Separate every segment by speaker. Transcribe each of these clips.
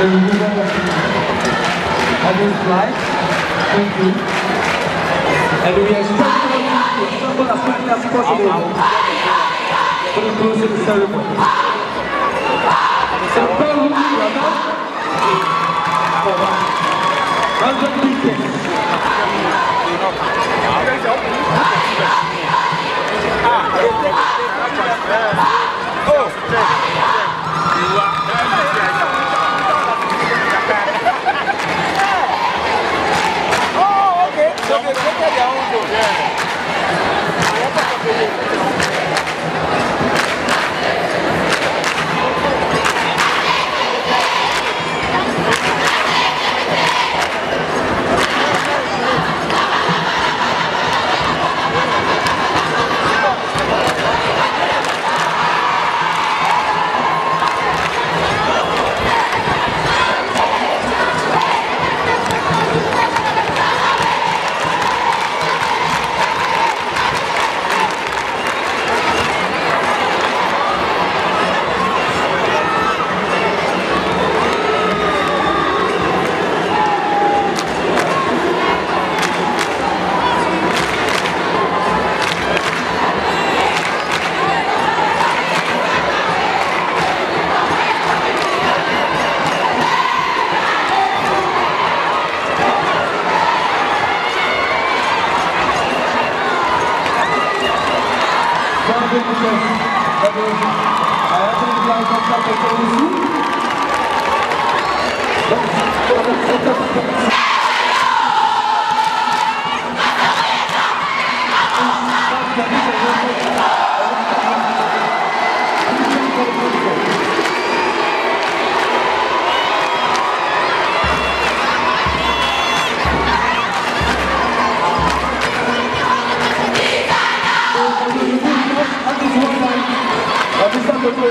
Speaker 1: the removal of his flight. Thank you. And we to assemble as quickly as possible for the closing ceremony. So, you are now for 一百年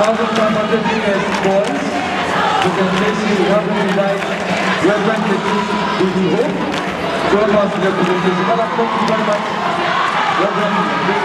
Speaker 1: Bazı Çarpacı Teenage Boys, who can face you yardım edecek Reverend Bibi Hope, Görmezli Yapıcı'nın kadar çok güzel bak. Reverend Bibi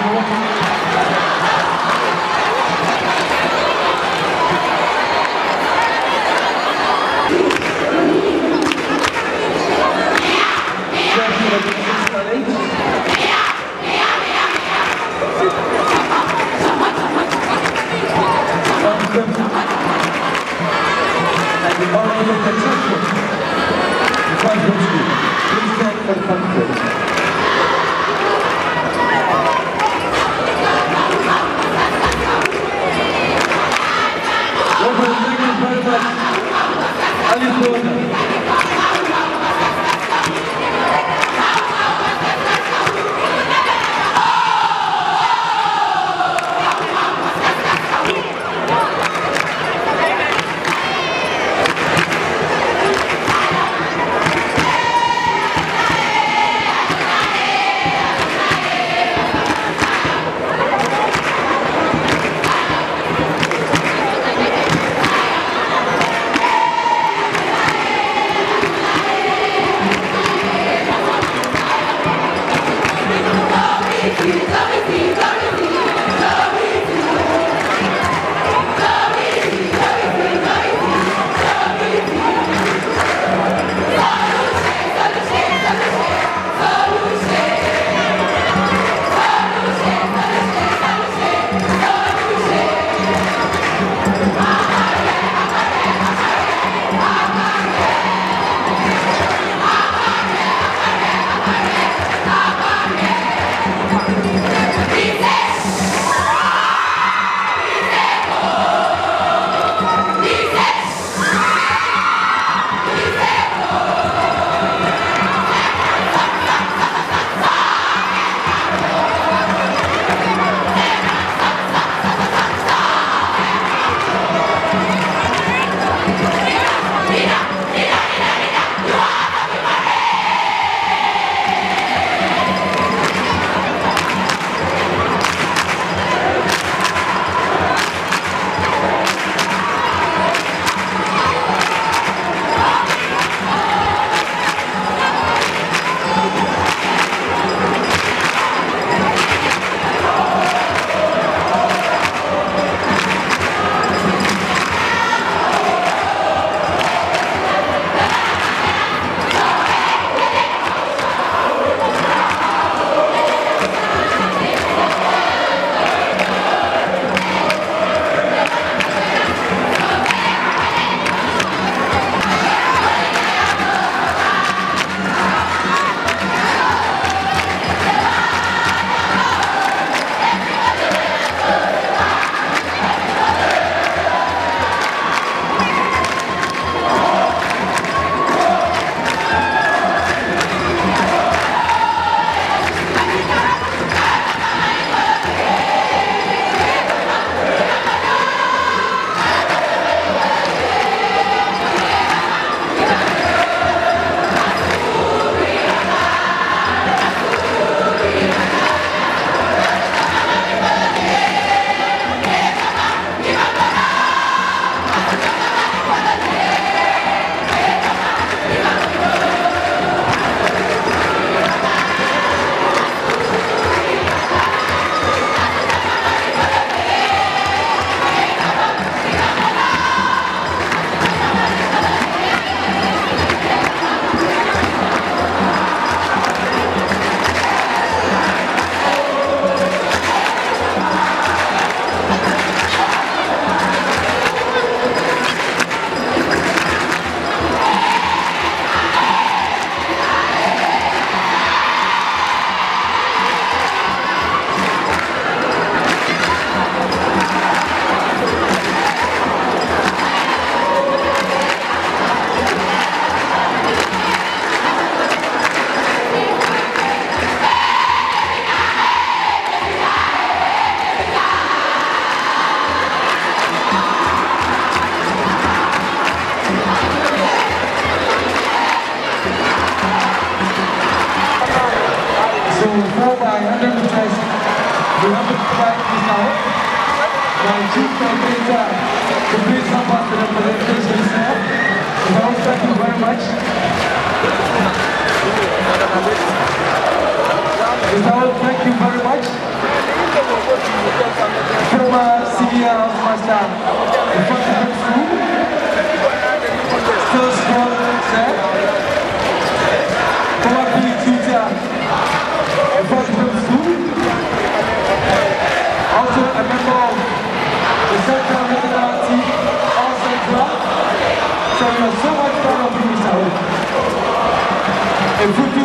Speaker 1: and